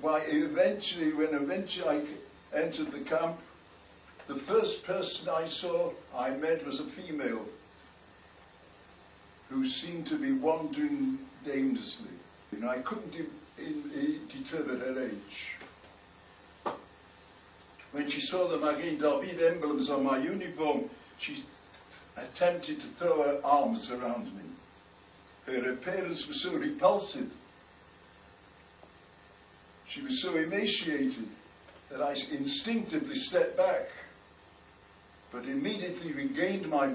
why eventually, when eventually I entered the camp, the first person I saw, I met was a female who seemed to be wandering aimlessly. And I couldn't de- in, in, determine her age. When she saw the Magen David emblems on my uniform, she attempted to throw her arms around me. Her appearance was so repulsive. She was so emaciated that I instinctively stepped back, but immediately regained my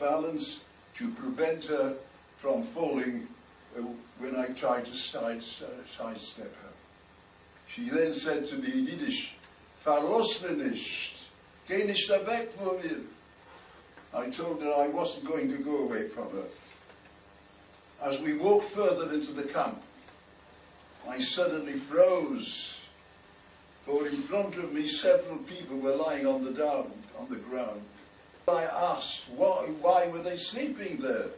balance to prevent her from falling uh, when I tried to sidestep her. She then said to me in Yiddish, Verlass mir nicht, geh nicht weg von. I told her I wasn't going to go away from her. As we walked further into the camp, I suddenly froze, for in front of me several people were lying on the down, on the ground. I asked, why, why were they sleeping there?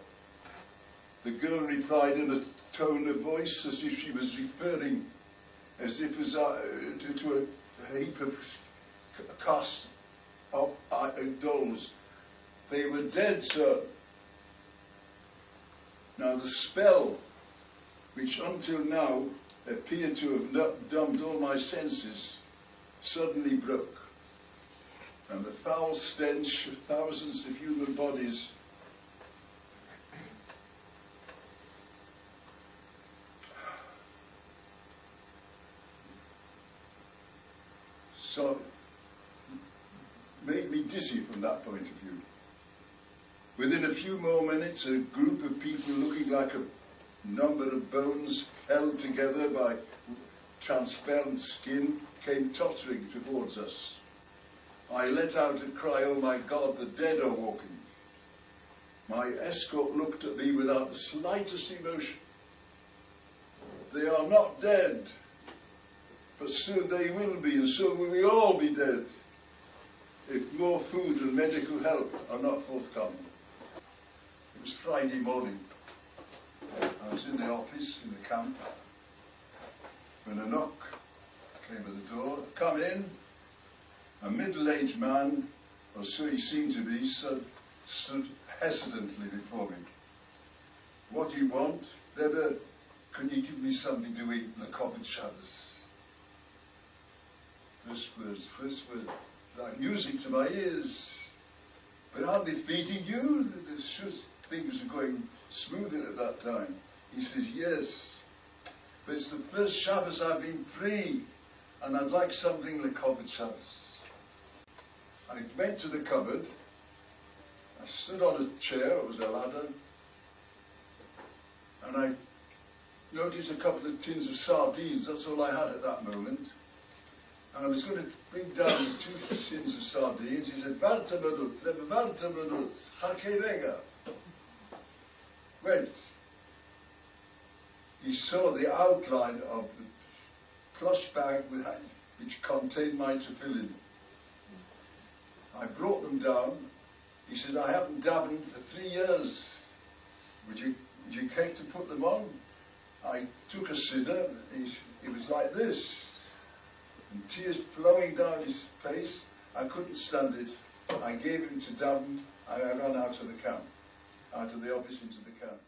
The girl replied in a tone of voice as if she was referring, as if as uh, to, to a, heap of cast of uh, dolls. They were dead, sir. Now the spell, which until now appeared to have dumbed all my senses, suddenly broke. And the foul stench of thousands of human bodies so made me dizzy from that point of view. Within a few more minutes, a group of people looking like a number of bones held together by transparent skin came tottering towards us. I let out a cry, oh my God, the dead are walking. My escort looked at me without the slightest emotion. They are not dead, but soon they will be, and soon will we all be dead if more food and medical help are not forthcoming. It was Friday morning. I was in the office in the camp when a knock came at the door. Come in. A middle-aged man, or so he seemed to be, stood, stood hesitantly before me. What do you want? Rebbe, can you give me something to eat in the Kovet Shabbos? First words, first words, like music to my ears. But they feeding you? The, things were going smoothly at that time. He says, yes. But it's the first Shabbos I've been free, and I'd like something like Kovet Shabbos. I went to the cupboard. I stood on a chair, it was a ladder, and I noticed a couple of tins of sardines. That's all I had at that moment. And I was going to bring down the two tins of sardines. He said, Warte minut, warte minut, hakevega went, he saw the outline of the plush bag which contained my tefillin. I brought them down. He said, I haven't davened for three years. Would you, would you care to put them on? I took a siddur. It was like this. And tears flowing down his face. I couldn't stand it. I gave him to daven. I ran out of the camp out of the office into the camp.